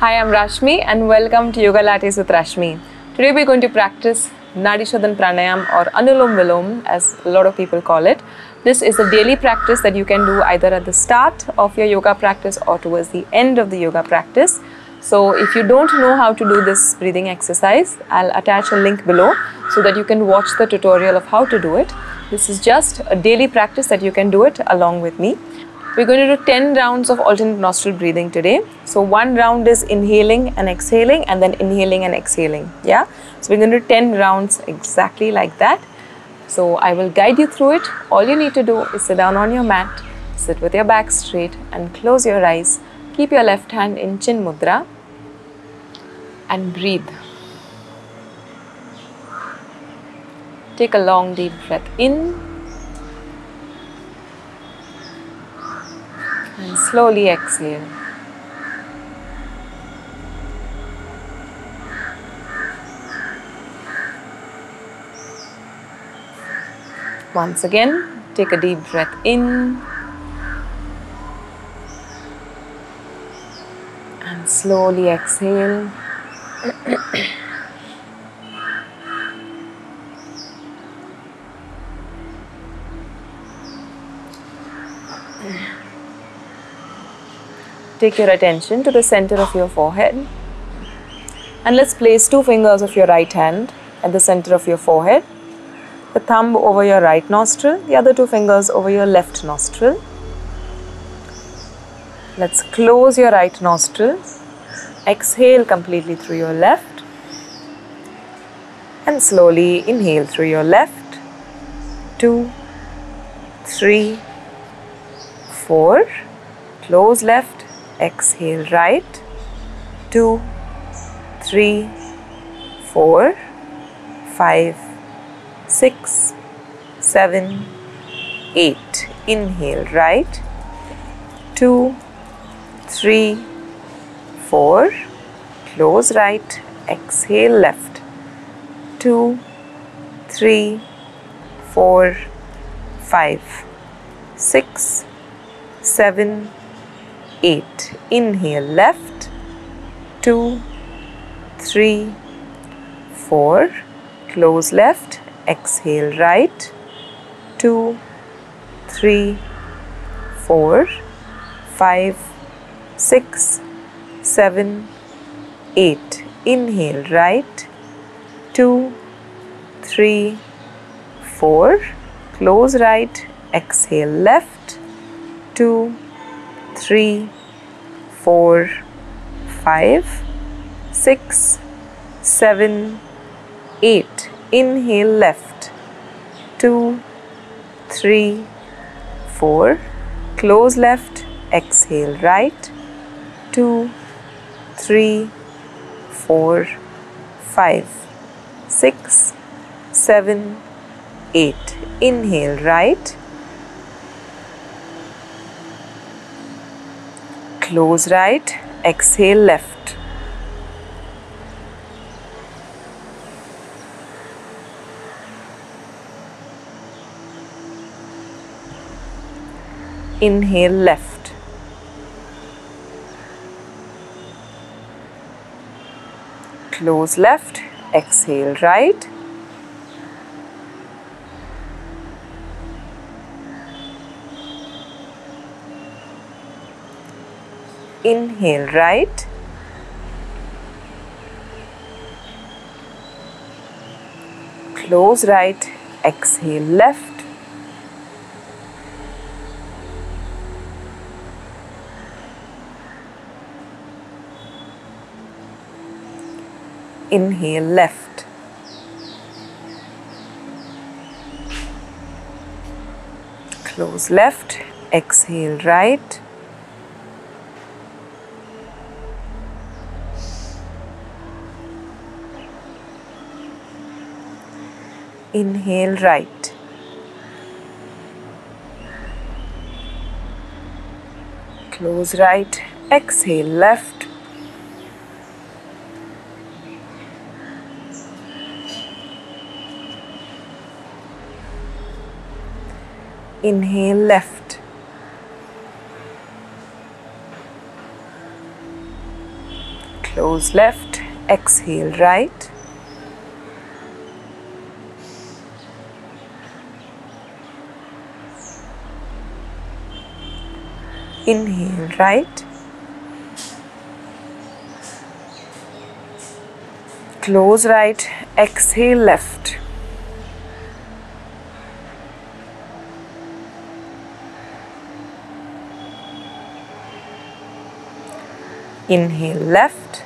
Hi, I'm Rashmi and welcome to Yogalates with Rashmi. Today we're going to practice Nadi Shodhan Pranayam or Anulom Vilom as a lot of people call it. This is a daily practice that you can do either at the start of your yoga practice or towards the end of the yoga practice. So if you don't know how to do this breathing exercise, I'll attach a link below so that you can watch the tutorial of how to do it. This is just a daily practice that you can do it along with me. We're going to do 10 rounds of alternate nostril breathing today. So one round is inhaling and exhaling and then inhaling and exhaling. Yeah. So we're going to do 10 rounds exactly like that. So I will guide you through it. All you need to do is sit down on your mat, sit with your back straight and close your eyes. Keep your left hand in chin mudra and breathe. Take a long deep breath in and slowly exhale. Once again, take a deep breath in and slowly exhale. Take your attention to the center of your forehead. And let's place two fingers of your right hand at the center of your forehead, the thumb over your right nostril, the other two fingers over your left nostril. Let's close your right nostril, exhale completely through your left, and slowly inhale through your left. Two, three, four, close left, exhale right, two, three, four, five, six, seven, eight. Inhale right, two, three, four, close right, exhale left, two, three, four, five, six, seven, eight. Inhale left, two, three, four, close left, exhale right, two, three, four, five, six, seven, eight. Inhale right, two, three, four, close right, exhale left, two, three, four, five, six, seven, eight. Inhale left, two, three, four, close left, exhale right, two, three, four, five, six, seven, eight. Inhale right, close right, exhale left. Inhale left. Close left, exhale right. Inhale right. Close right, exhale left. Inhale left. Close left, exhale right. Inhale right. Close right, exhale left. Inhale left. Close left, exhale right. Inhale right. Close right, exhale left. Inhale left.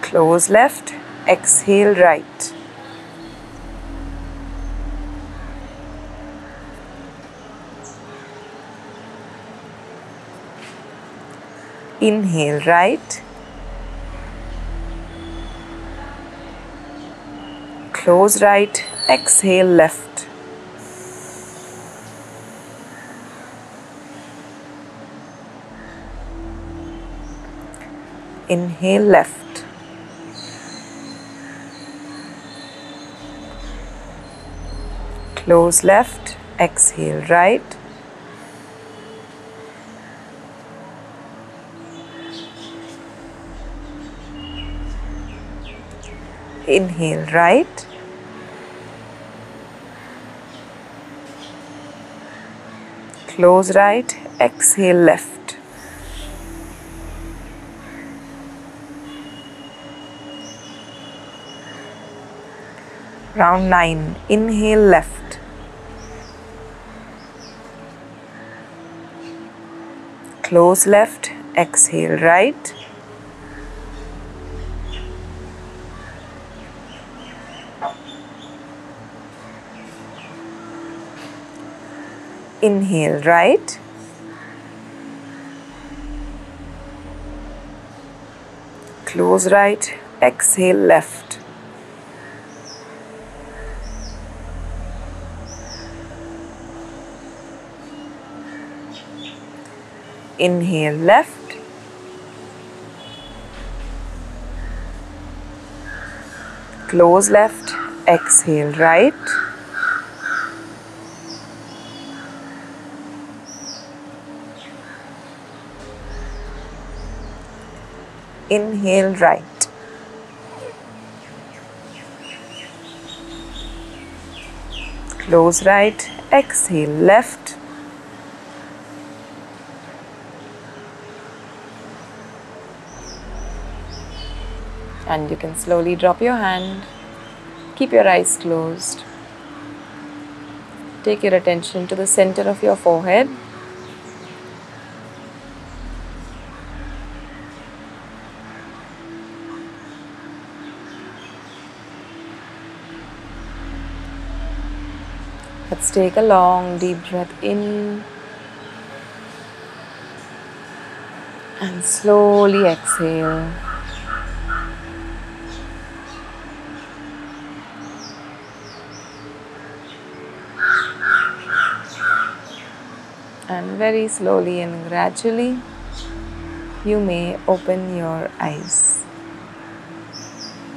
Close left, exhale right. Inhale right. Close right, exhale left. Inhale left. Close left, exhale right. Inhale right. Close right, exhale left. Round 9. Inhale left. Close left, exhale right. Inhale right. Close right, exhale left. Inhale left. Close left, exhale right. Inhale right. Close right, exhale left. And you can slowly drop your hand. Keep your eyes closed. Take your attention to the center of your forehead. Let's take a long deep breath in and slowly exhale. And very slowly and gradually, you may open your eyes.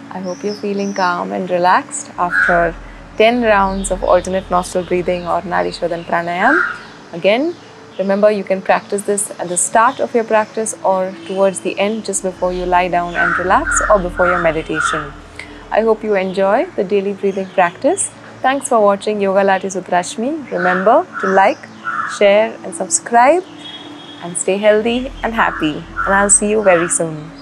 I hope you're feeling calm and relaxed after 10 rounds of alternate nostril breathing or Nadi Shodhan Pranayam. Again, remember you can practice this at the start of your practice or towards the end just before you lie down and relax or before your meditation. I hope you enjoy the daily breathing practice. Thanks for watching Yogalates with Rashmi. Remember to like, share and subscribe and stay healthy and happy and I'll see you very soon.